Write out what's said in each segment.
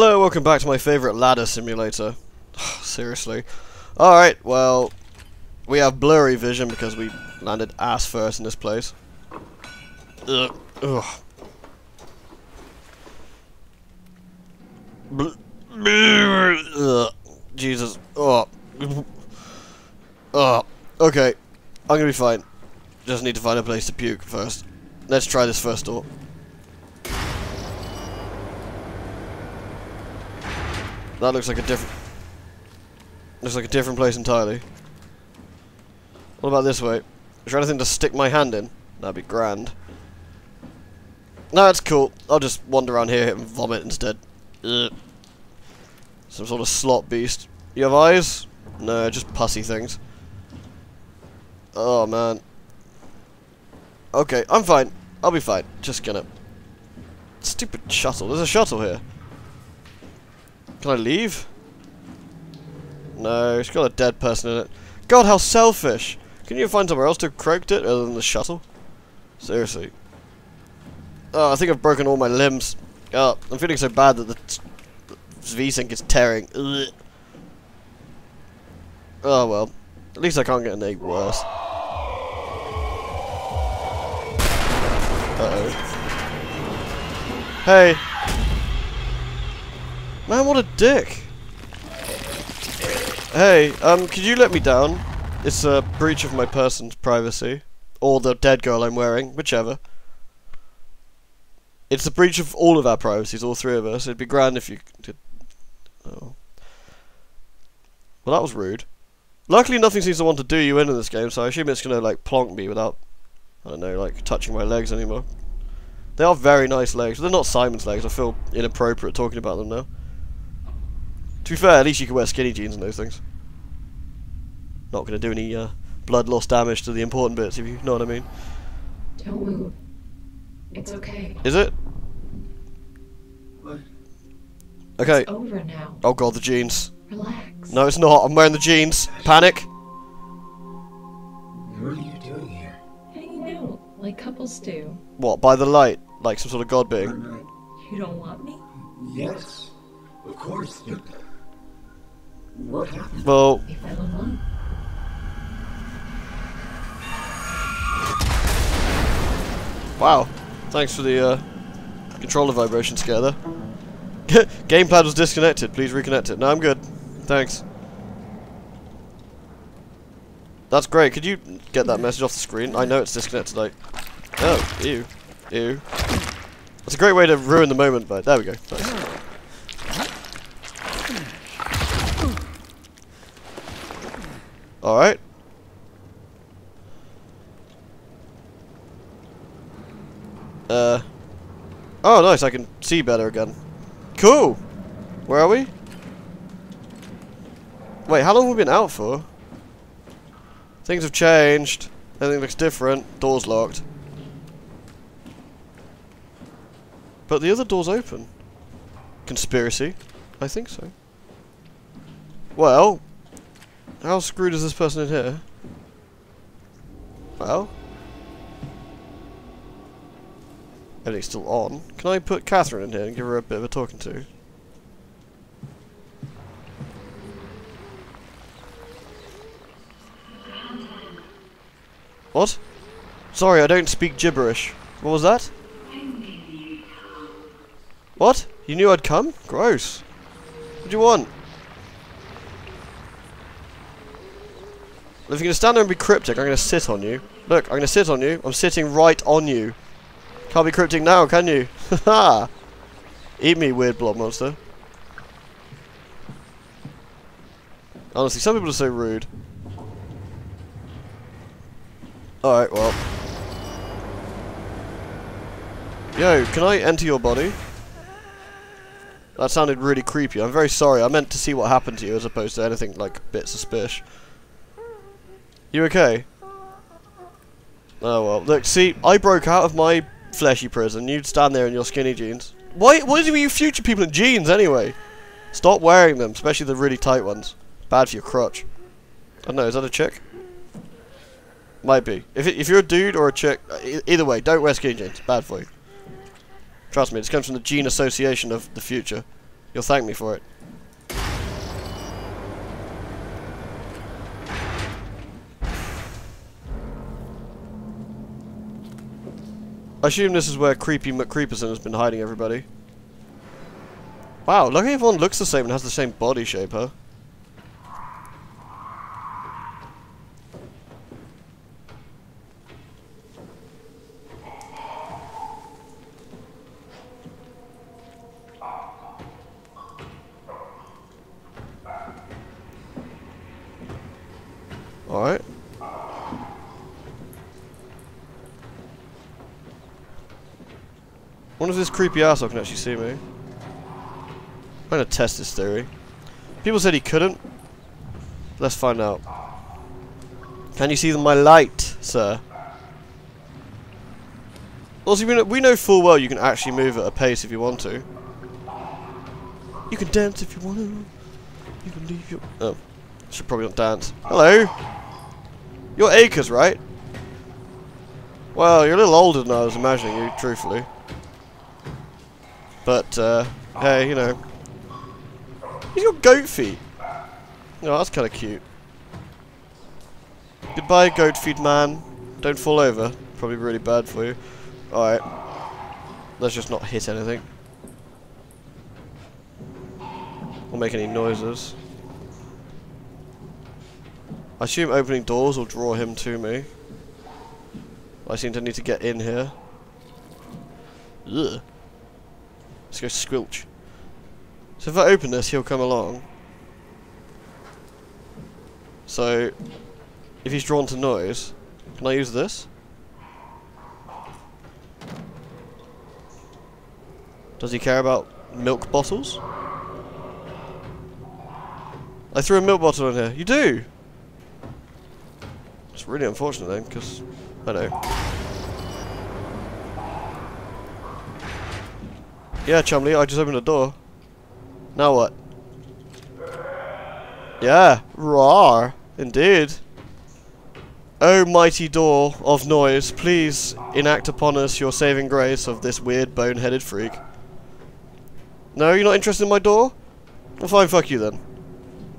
Hello, welcome back to my favourite ladder simulator. Seriously. Alright, well, we have blurry vision because we landed ass first in this place. Ugh. Ugh. Ugh. Jesus. Oh. Oh. Okay. I'm gonna be fine. Just need to find a place to puke first. Let's try this first door. That looks like a different... Looks like a different place entirely. What about this way? Is there anything to stick my hand in? That'd be grand. No, that's cool. I'll just wander around here and vomit instead. Ugh. Some sort of slot beast. You have eyes? No, just pussy things. Oh, man. Okay, I'm fine. I'll be fine. Just gonna... Stupid shuttle. There's a shuttle here. Can I leave? No, it's got a dead person in it. God, how selfish! Can you find somewhere else to croaked it other than the shuttle? Seriously. Oh, I think I've broken all my limbs. Oh, I'm feeling so bad that the V-Sync is tearing. Ugh. Oh well. At least I can't get any worse. Uh-oh. Hey! Man, what a dick! Hey, um, could you let me down? It's a breach of my person's privacy. Or the dead girl I'm wearing, whichever. It's a breach of all of our privacies, all three of us. It'd be grand if you could... Oh. Well, that was rude. Luckily, nothing seems to want to do you in in this game, so I assume it's gonna, like, plonk me without, I don't know, like, touching my legs anymore. They are very nice legs. They're not Simon's legs. I feel inappropriate talking about them now. To be fair, at least you can wear skinny jeans and those things. Not going to do any uh, blood loss damage to the important bits, if you know what I mean. Don't move. It's okay. Is it? What? Okay. It's over now. Oh god, the jeans. Relax. No, it's not. I'm wearing the jeans. Panic. What are you doing here? Hanging out like couples do. What, by the light? Like some sort of god being? You don't want me? Yes, of course, but what happened? Well, We fell in love. wow. Thanks for the uh, controller vibration scare there. Gamepad was disconnected. Please reconnect it. No, I'm good. Thanks. That's great. Could you get that message off the screen? I know it's disconnected. Like, oh, ew, ew. That's a great way to ruin the moment, but there we go. Nice. All right. Uh. Oh, nice. I can see better again. Cool. Where are we? Wait, how long have we been out for? Things have changed. Everything looks different. Door's locked. But the other door's open. Conspiracy? I think so. Well, how screwed is this person in here? Well. Everything's still on. Can I put Catherine in here and give her a bit of a talking to? What? Sorry, I don't speak gibberish. What was that? What? You knew I'd come? Gross. What do you want? If you're going to stand there and be cryptic, I'm going to sit on you. Look, I'm going to sit on you. I'm sitting right on you. Can't be cryptic now, can you? Haha! Eat me, weird blob monster. Honestly, some people are so rude. Alright, well. Yo, can I enter your body? That sounded really creepy. I'm very sorry. I meant to see what happened to you as opposed to anything like a bit suspicious. You okay? Oh well. Look, see, I broke out of my fleshy prison. You'd stand there in your skinny jeans. Why? What do you future people in jeans anyway? Stop wearing them, especially the really tight ones. Bad for your crotch. I don't know. Is that a chick? Might be. If if you're a dude or a chick, uh, e either way, don't wear skinny jeans. Bad for you. Trust me, this comes from the Gene Association of the future. You'll thank me for it. I assume this is where Creepy McCreeperson has been hiding everybody. Wow, at everyone looks the same and has the same body shape, huh? Alright. wonder if this creepy asshole can actually see me. I'm gonna test this theory. People said he couldn't. Let's find out. Can you see my light, sir? Also, we know, we know full well you can actually move at a pace if you want to. You can dance if you want to. You can leave your... Oh. Should probably not dance. Hello! You're Acres, right? Well, you're a little older than I was imagining you, truthfully. But, uh, hey, you know. He's got goat feet. Oh, that's kind of cute. Goodbye, goat feet man. Don't fall over. Probably really bad for you. Alright. Let's just not hit anything. Or make any noises. I assume opening doors will draw him to me. I seem to need to get in here. Ugh. Let's go squelch. So if I open this, he'll come along. So, if he's drawn to noise, can I use this? Does he care about milk bottles? I threw a milk bottle in here. You do? It's really unfortunate then, because, I know. Yeah, Chumley, I just opened the door. Now what? Yeah, roar, indeed. O mighty door of noise, please enact upon us your saving grace of this weird bone-headed freak. No, you're not interested in my door? Well, fine, fuck you then.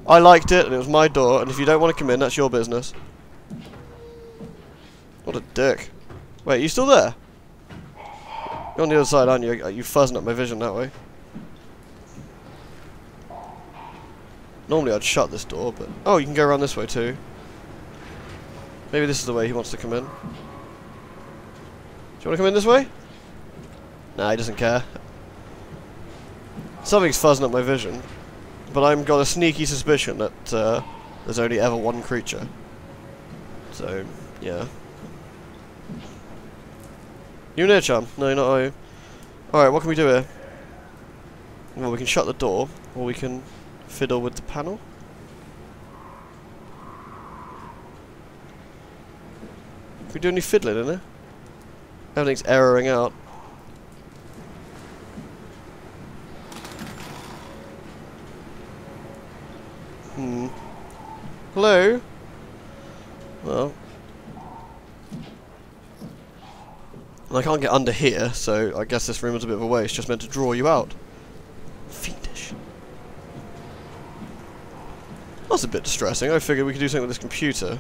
I liked it, and it was my door, and if you don't want to come in, that's your business. What a dick. Wait, you still there? You're on the other side, aren't you? You fuzzing up my vision that way. Normally I'd shut this door, but... Oh, you can go around this way too. Maybe this is the way he wants to come in. Do you want to come in this way? Nah, he doesn't care. Something's fuzzing up my vision. But I've got a sneaky suspicion that uh, there's only ever one creature. So, yeah. You near, chum? No, not, you? Alright, what can we do here? Well, we can shut the door, or we can fiddle with the panel. Can we do any fiddling in there? Everything's erroring out. Hmm. Hello? Well. And I can't get under here, so I guess this room is a bit of a waste, just meant to draw you out. Fiendish. That's a bit distressing. I figured we could do something with this computer.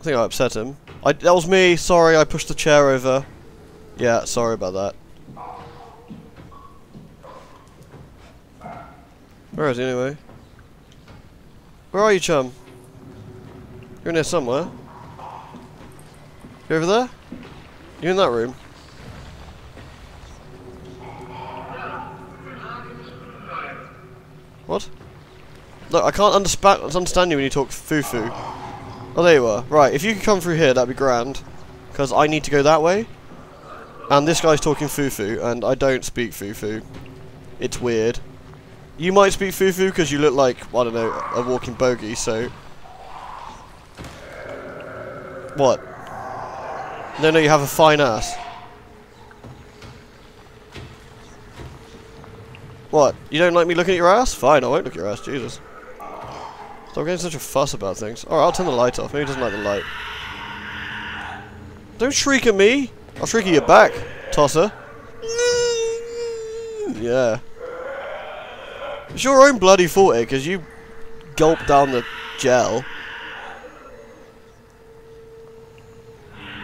I think I upset him. I, that was me. Sorry, I pushed the chair over. Yeah, sorry about that. Where is he anyway? Where are you, chum? You're in there somewhere. You over there? You in that room? What? Look, I can't understand you when you talk foo-foo. Oh, there you are. Right, if you could come through here, that'd be grand. Because I need to go that way. And this guy's talking foo-foo, and I don't speak foo-foo. It's weird. You might speak foo-foo because you look like, I don't know, a walking bogey, so... What? No, no, you have a fine ass. What? You don't like me looking at your ass? Fine, I won't look at your ass, Jesus. Stop getting such a fuss about things. Alright, I'll turn the light off. Maybe he doesn't like the light. Don't shriek at me! I'll shriek at your back, tosser. Yeah. It's your own bloody fault, because you gulped down the gel.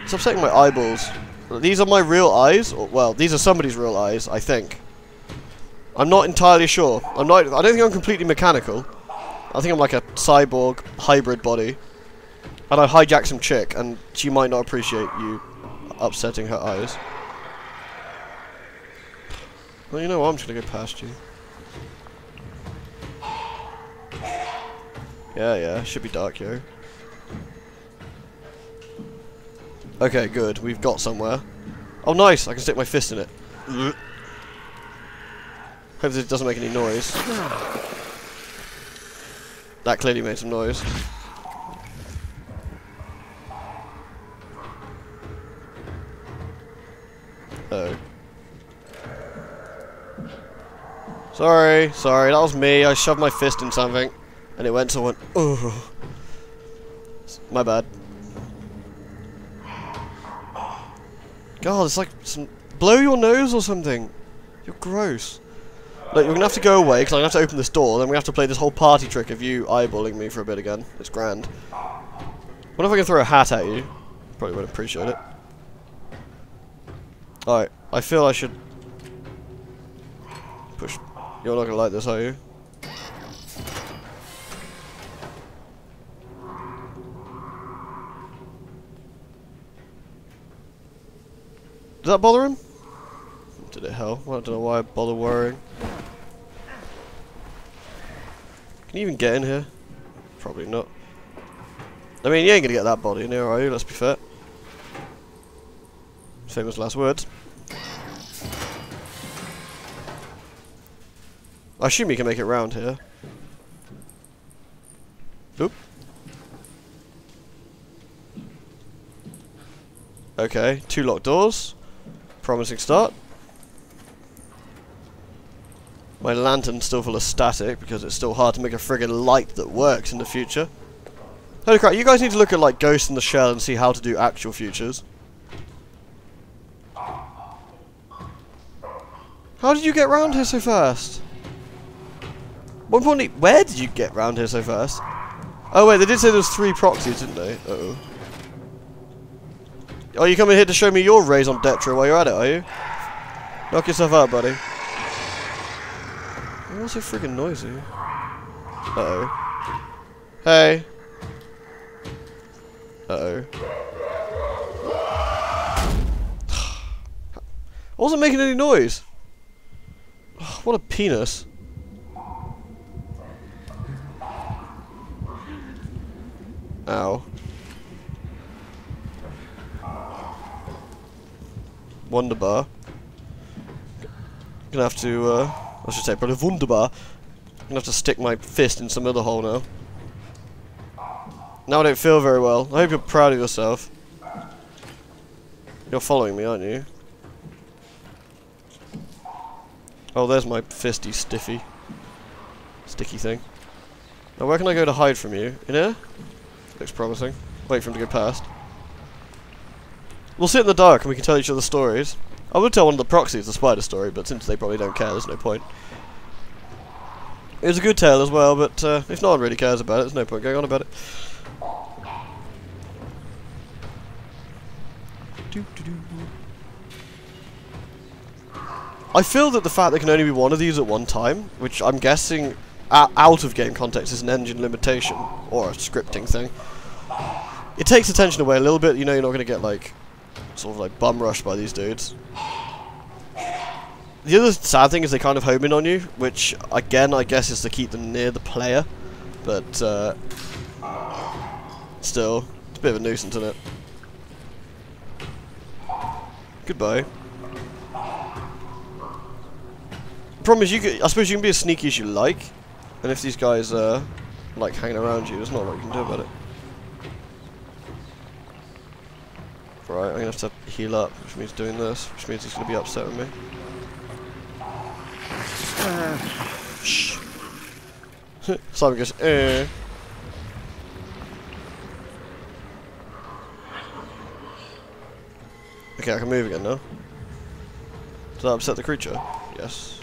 It's upsetting my eyeballs. These are my real eyes. Well, these are somebody's real eyes, I think. I'm not entirely sure. I'm not. I don't think I'm completely mechanical. I think I'm like a cyborg hybrid body. And I hijacked some chick, and she might not appreciate you upsetting her eyes. Well, you know what? I'm just gonna go past you. Yeah, yeah. Should be dark, yo. Okay, good. We've got somewhere. Oh, nice! I can stick my fist in it. Hope it doesn't make any noise. That clearly made some noise. Oh. Sorry, sorry, that was me. I shoved my fist in something, and it went to went, oh. My bad. God, it's like some... Blow your nose or something. You're gross. Look, you're gonna have to go away, because I'm gonna have to open this door, then we have to play this whole party trick of you eyeballing me for a bit again. It's grand. What if I can throw a hat at you? Probably won't appreciate it. Alright, I feel I should... Push... You're not gonna like this, are you? Does that bother him? Did it hell? I don't know why I bother worrying. Can you even get in here? Probably not. I mean, you ain't gonna get that body in here, are you? Let's be fair. Famous last words. I assume you can make it round here. Oop. Okay, two locked doors. Promising start. My lantern's still full of static because it's still hard to make a friggin' light that works in the future. Holy crap, you guys need to look at like Ghost in the Shell and see how to do actual futures. How did you get round here so fast? More importantly, where did you get round here so fast? Oh wait, they did say there was three proxies, didn't they? Uh oh. Are you coming here to show me your raison d'etre while you're at it, are you? Knock yourself out, buddy. Why so freaking noisy? Uh-oh. Hey. Uh-oh. I wasn't making any noise. what a penis. Ow. Wonderbar. Gonna have to, uh, I should say, probably wunderbar. Gonna have to stick my fist in some other hole now. Now I don't feel very well. I hope you're proud of yourself. You're following me, aren't you? Oh, there's my fisty stiffy. Sticky thing. Now where can I go to hide from you? In here? Looks promising. Wait for him to go past. We'll sit in the dark and we can tell each other stories. I would tell one of the proxies the spider story, but since they probably don't care, there's no point. It was a good tale as well, but uh, if no one really cares about it, there's no point going on about it. I feel that the fact there can only be one of these at one time, which I'm guessing out of game context is an engine limitation, or a scripting thing, it takes attention away a little bit, you know you're not going to get like, sort of like bum rushed by these dudes. The other sad thing is they kind of home in on you, which again I guess is to keep them near the player, but uh, still, it's a bit of a nuisance, isn't it? Goodbye. Problem is, you could, I suppose you can be as sneaky as you like, and if these guys are like hanging around you, there's not a lot you can do about it. Right, I'm going to have to heal up, which means doing this, which means he's going to be upset with me. Shh. Simon goes, eh. Okay, I can move again now. Does that upset the creature? Yes.